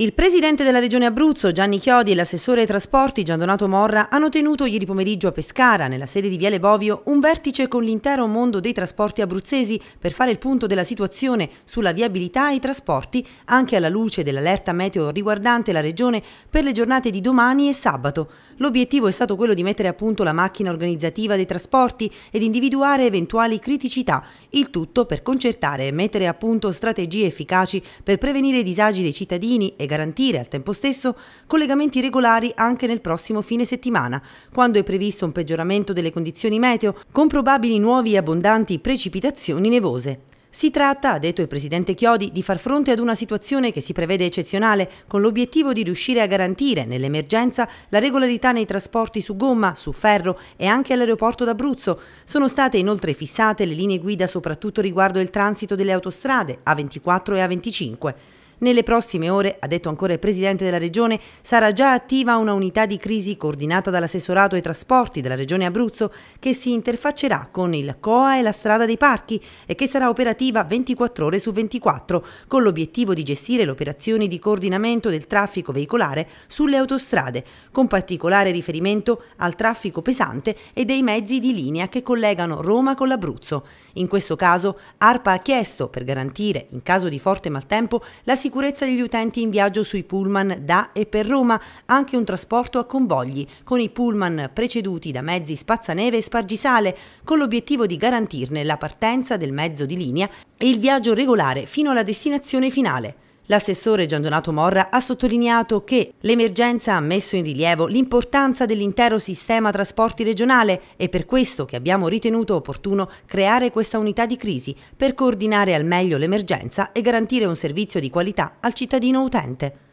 Il presidente della regione Abruzzo, Gianni Chiodi, e l'assessore ai trasporti, Gian Donato Morra, hanno tenuto ieri pomeriggio a Pescara, nella sede di Viale Bovio, un vertice con l'intero mondo dei trasporti abruzzesi per fare il punto della situazione sulla viabilità e i trasporti, anche alla luce dell'allerta meteo riguardante la regione per le giornate di domani e sabato. L'obiettivo è stato quello di mettere a punto la macchina organizzativa dei trasporti ed individuare eventuali criticità, il tutto per concertare e mettere a punto strategie efficaci per prevenire i disagi dei cittadini e garantire al tempo stesso collegamenti regolari anche nel prossimo fine settimana, quando è previsto un peggioramento delle condizioni meteo con probabili nuovi e abbondanti precipitazioni nevose. Si tratta, ha detto il presidente Chiodi, di far fronte ad una situazione che si prevede eccezionale, con l'obiettivo di riuscire a garantire nell'emergenza la regolarità nei trasporti su gomma, su ferro e anche all'aeroporto d'Abruzzo. Sono state inoltre fissate le linee guida soprattutto riguardo il transito delle autostrade A24 e A25. Nelle prossime ore, ha detto ancora il Presidente della Regione, sarà già attiva una unità di crisi coordinata dall'assessorato ai trasporti della Regione Abruzzo che si interfaccerà con il COA e la strada dei parchi e che sarà operativa 24 ore su 24 con l'obiettivo di gestire le operazioni di coordinamento del traffico veicolare sulle autostrade, con particolare riferimento al traffico pesante e dei mezzi di linea che collegano Roma con l'Abruzzo. In questo caso ARPA ha chiesto, per garantire, in caso di forte maltempo, la sicurezza sicurezza degli utenti in viaggio sui pullman da e per Roma, anche un trasporto a convogli, con i pullman preceduti da mezzi spazzaneve e spargisale, con l'obiettivo di garantirne la partenza del mezzo di linea e il viaggio regolare fino alla destinazione finale. L'assessore Gian Donato Morra ha sottolineato che l'emergenza ha messo in rilievo l'importanza dell'intero sistema trasporti regionale e per questo che abbiamo ritenuto opportuno creare questa unità di crisi per coordinare al meglio l'emergenza e garantire un servizio di qualità al cittadino utente.